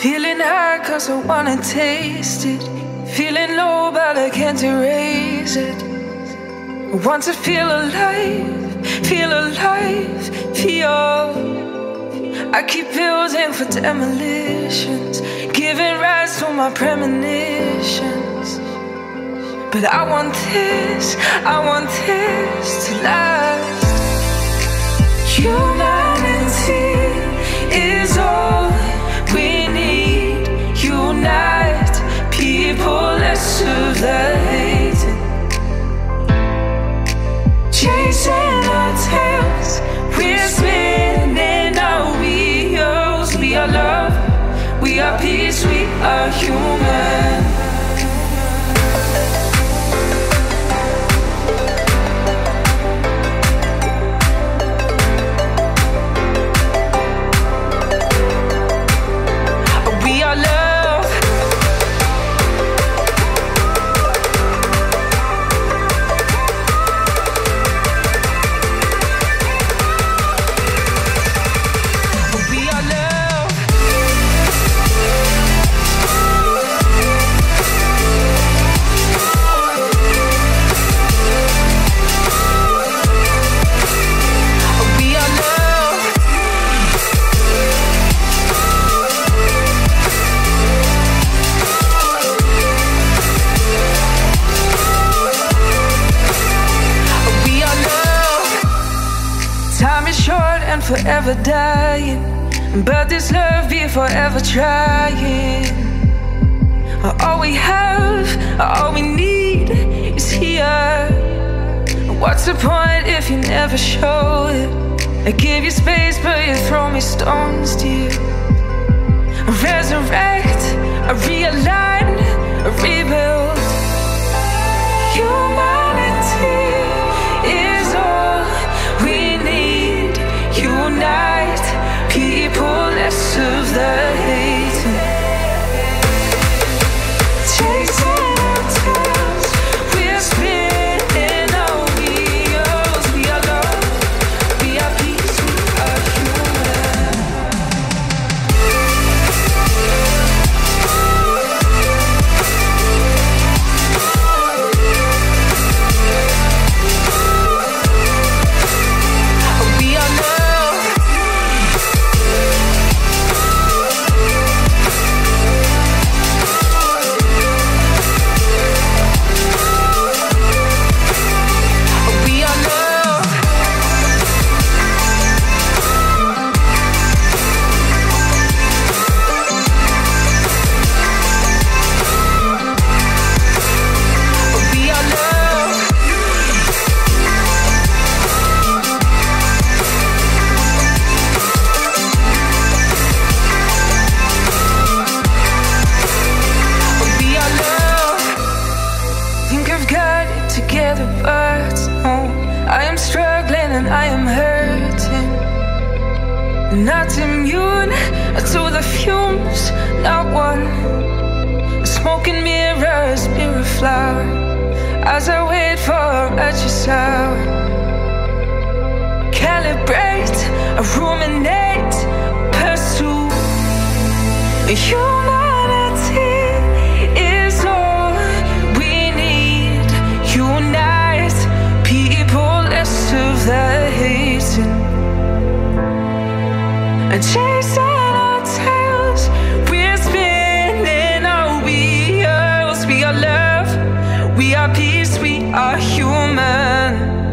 Getting high cause I wanna taste it. Feeling low but I can't erase it. I want to feel alive, feel alive, feel. I keep building for demolitions, giving rise to my premonitions. But I want this, I want this to last. Humanity and forever dying. But this love be forever trying. All we have, all we need is here. What's the point if you never show it? I give you space, but you throw me stones, dear. I resurrect, I realign, I rebuild. Not immune to the fumes, not one. Smoking mirrors, mirror flower. As I wait for a righteous hour. Calibrate, ruminate, pursue. Humanity we are peace, we are human.